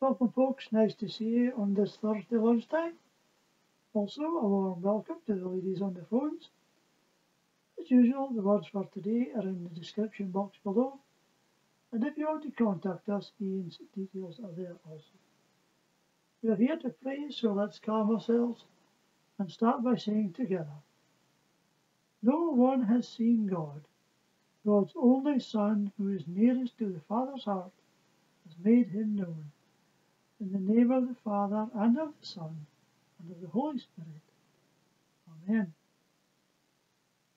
Welcome folks, nice to see you on this Thursday lunchtime. Also, a warm welcome to the ladies on the phones. As usual, the words for today are in the description box below. And if you want to contact us, Ian's details are there also. We are here to pray, so let's calm ourselves and start by saying together, No one has seen God. God's only Son, who is nearest to the Father's heart, has made him known. In the name of the Father, and of the Son, and of the Holy Spirit. Amen.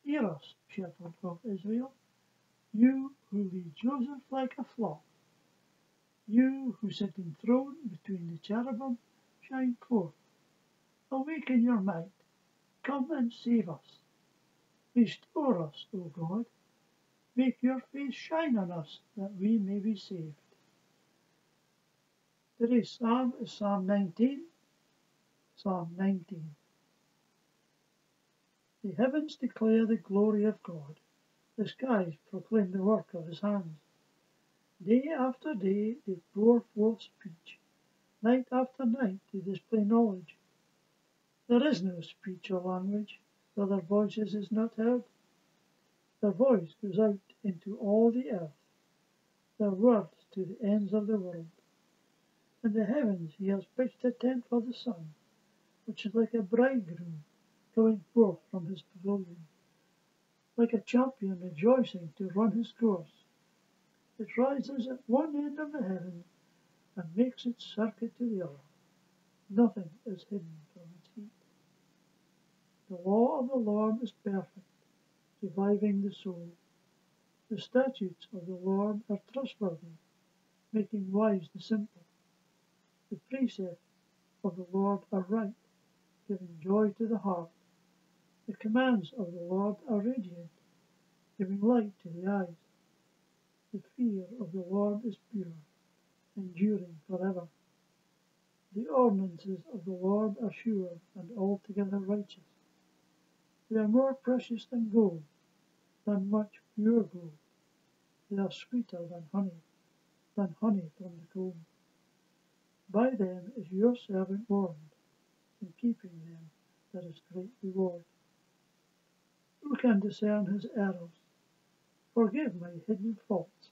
Hear us, shepherd of Israel, you who lead Joseph like a flock. You who sit enthroned between the cherubim, shine forth. Awaken your might. Come and save us. Restore us, O God. Make your face shine on us, that we may be saved. Psalm is Psalm 19. Psalm 19. The heavens declare the glory of God. The skies proclaim the work of his hands. Day after day they pour forth speech. Night after night they display knowledge. There is no speech or language, though their voices is not heard. Their voice goes out into all the earth, their words to the ends of the world. In the heavens he has pitched a tent for the sun, which is like a bridegroom going forth from his pavilion, like a champion rejoicing to run his course. It rises at one end of the heaven and makes its circuit to the other. Nothing is hidden from its heat. The law of the Lord is perfect, reviving the soul. The statutes of the Lord are trustworthy, making wise the simple. The precepts of the Lord are right, giving joy to the heart. The commands of the Lord are radiant, giving light to the eyes. The fear of the Lord is pure, enduring forever. The ordinances of the Lord are sure and altogether righteous. They are more precious than gold, than much pure gold. They are sweeter than honey, than honey from the comb. By them is your servant warned. In keeping them there is great reward. Who can discern his errors? Forgive my hidden faults.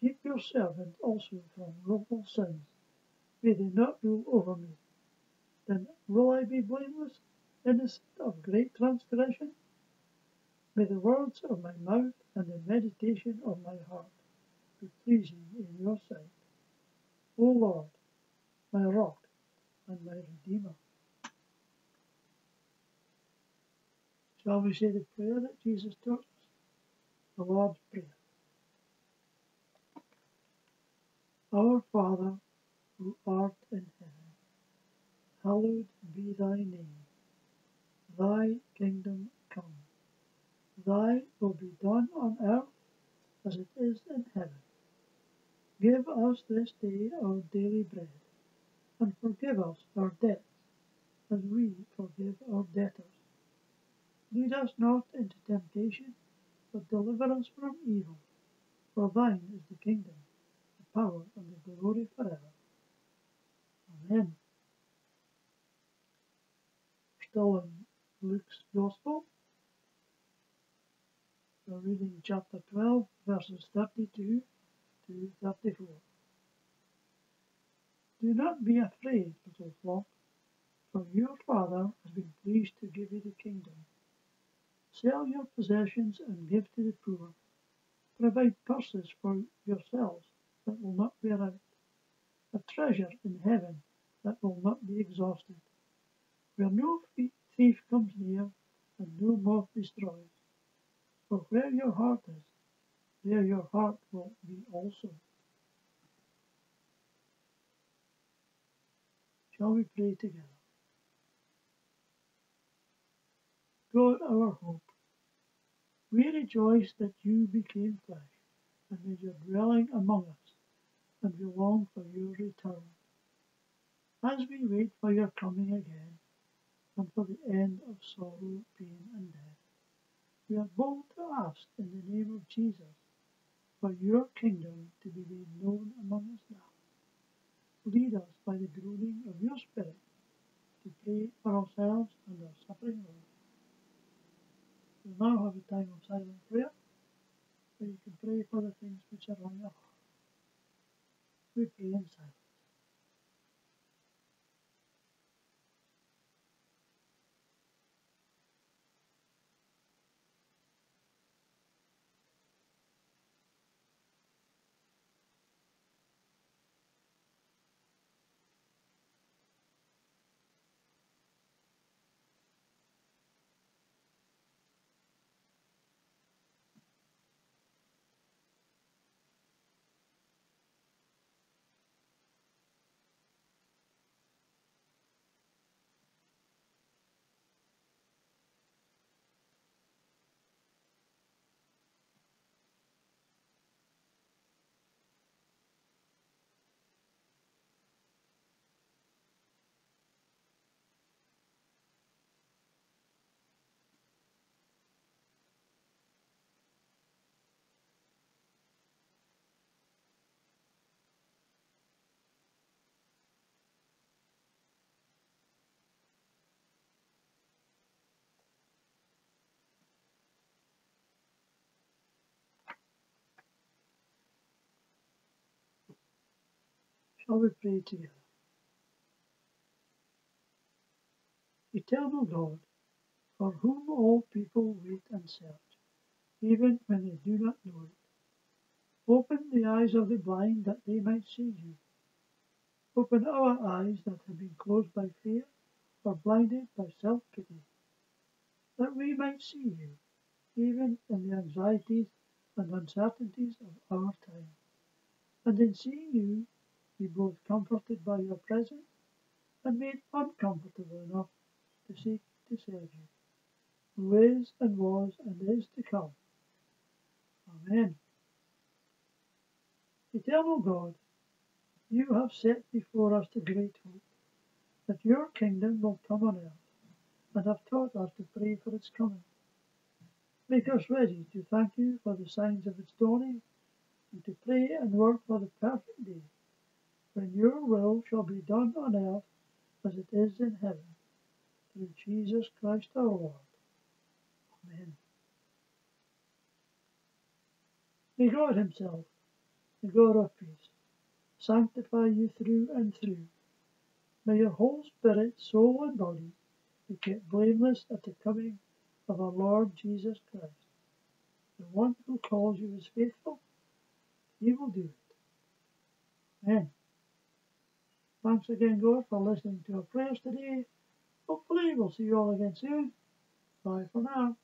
Keep your servant also from wilful sins. May they not rule over me. Then will I be blameless, innocent of great transgression? May the words of my mouth and the meditation of my heart be pleasing in your sight. O Lord, my rock and my redeemer. Shall we say the prayer that Jesus taught us? The Lord's Prayer. Our Father, who art in heaven, hallowed be thy name. Thy kingdom come. Thy will be done on earth as it is in heaven. Give us this day our daily bread and forgive us our debts, as we forgive our debtors. Lead us not into temptation, but deliver us from evil. For thine is the kingdom, the power, and the glory forever. Amen. Still in Luke's Gospel, we're reading chapter 12, verses 32 to 34. Do not be afraid, little flock, for your Father has been pleased to give you the kingdom. Sell your possessions and give to the poor. Provide purses for yourselves that will not wear out, a treasure in heaven that will not be exhausted, where no thief comes near and no moth destroys. For where your heart is, there your heart will be also. Shall we pray together? God, our hope, we rejoice that you became flesh and made your dwelling among us, and we long for your return. As we wait for your coming again, and for the end of sorrow, pain, and death, we are bold to ask in the name of Jesus for your kingdom to be made known among us now. Lead us by the groaning of your Spirit to pray for ourselves and our suffering Lord. We'll now have a time of silent prayer where you can pray for the things which are on your heart. We pray in silence. Shall we pray together? Eternal God, for whom all people wait and search, even when they do not know it, open the eyes of the blind that they might see you. Open our eyes that have been closed by fear or blinded by self-pity, that we might see you, even in the anxieties and uncertainties of our time. And in seeing you, be both comforted by your presence and made uncomfortable enough to seek to serve you, who is and was and is to come. Amen. Eternal God, you have set before us the great hope that your kingdom will come on earth and have taught us to pray for its coming. Make us ready to thank you for the signs of its dawning and to pray and work for the perfect day when your will shall be done on earth as it is in heaven, through Jesus Christ our Lord. Amen. May God Himself, the God of peace, sanctify you through and through. May your whole spirit, soul, and body be kept blameless at the coming of our Lord Jesus Christ. The one who calls you is faithful, he will do it. Amen. Thanks again, God, for listening to our prayers today. Hopefully, we'll see you all again soon. Bye for now.